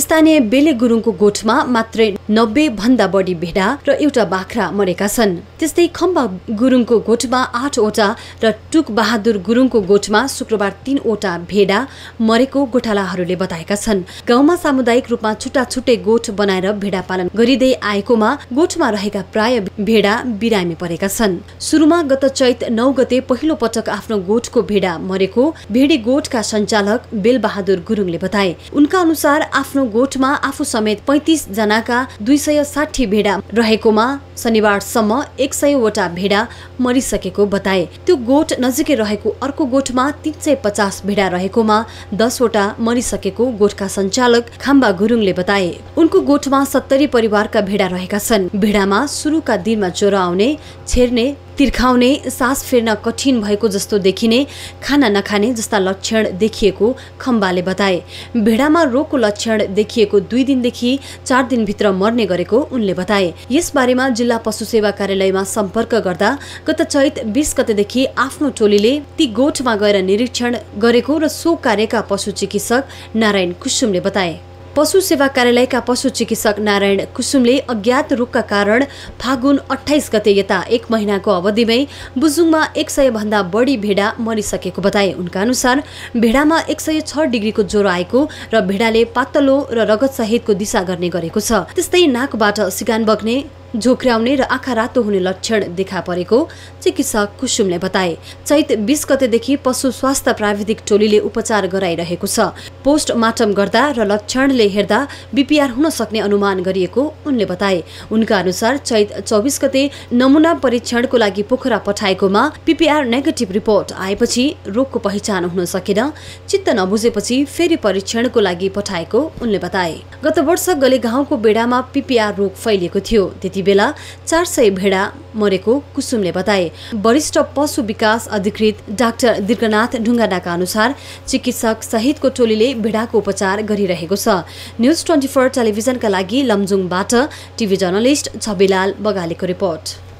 स्थानीय बेले गुरुङको गोठमा मात्रै नब्बे भन्दा बढी भेडा र एउटा बाख्रा मरेका छन्। त्यस्तै खम्बा गुरुङको गोठमा आठवटा र टुक बहादुर गुरुङको गोठमा शुक्रबार तीनवटा भेडा मरेको गोठालाहरूले बताएका छन्। गाउँमा सामुदायिक रूपमा छुट्टा छुट्टै गोठ बनाएर भेडा पालन गरिँदै आएकोमा गोठमा रहेका प्राय भेडा बिरामी परेका छन्। सुरुमा गत चैत नौ गते पहिलो पटक आफ्नो गोठको भेडा मरेको भेडी गोठका सञ्चालक बेलबहादुर गुरुङले बताए। उनका अनुसार आफ्नो गोठमा आफू समेत पैँतिस जनाका दुई सय साठी भेडा रहेकोमा शनिबारसम्म एक सयवटा भेडा मरिसकेको बताए। त्यो गोठ नजिकै रहेको अर्को गोठमा तिन सय पचास भेडा रहेकोमा दसवटा मरिसकेको गोठका सञ्चालक खाम्बा गुरुङले बताए। उनको गोठमा सत्तरी परिवारका भेडा रहेका छन्। भेडामा सुरुका दिनमा ज्वरो आउने छेर्ने तिर्खाउने सास फेर्न कठिन भएको जस्तो देखिने खाना नखाने जस्ता लक्षण देखिएको खम्बाले बताए। भेडामा रोगको लक्षण देखिएको दुई दिनदेखि चार दिनभित्र मर्ने गरेको उनले बताए। यसबारेमा जिल्ला पशु सेवा कार्यालयमा सम्पर्क गर्दा गत चैत बिस गतेदेखि आफ्नो टोलीले ती गोठमा गएर निरीक्षण गरेको र सो कार्यका पशु चिकित्सक नारायण कुसुमले बताए। पशु सेवा कार्यालयका पशु चिकित्सक नारायण कुसुमले अज्ञात रोगका कारण फागुन अठाइस गते यता एक महिनाको अवधिमै बुजुङमा एक सय भन्दा बढी भेडा मरिसकेको बताए। उनका अनुसार भेडामा एक सय छ डिग्रीको ज्वरो आएको र भेडाले पातलो र रगत सहितको दिशा गर्ने गरेको छ। त्यस्तै नाकबाट सिकान बग्ने झोक्राउने र आँखा रातो हुने लक्षण देखा परेको चिकित्सक कुसुमले बताए। चैत बिस गतेदेखि पशु स्वास्थ्य प्राविधिक टोलीले उपचार गराइरहेको छ। पोस्टमार्टम गर्दा र लक्षणले हेर्दा बिपिआर हुन सक्ने अनुमान गरिएको उनले बताए। उनका अनुसार चैत चौबिस गते नमुना परीक्षणको लागि पोखरा पठाएकोमा पिपिआर नेगेटिभ रिपोर्ट आएपछि रोगको पहिचान हुन सकेन। चित्त नबुझेपछि फेरि परीक्षणको लागि पठाएको उनले बताए। गत वर्ष गले गाउँको बेडामा पिपिआर रोग फैलिएको थियो बेला चार सय भेडा मरेको कुसुमले बताए। वरिष्ठ पशु विकास अधिकृत डाक्टर दीर्घनाथ ढुङ्गाडाका अनुसार चिकित्सक सहितको टोलीले भेडाको उपचार गरिरहेको छ। न्युज ट्वेन्टी फोर टेलिभिजनका लागि लमजुङबाट टिभी जर्नलिस्ट छबिलाल बगालेको रिपोर्ट।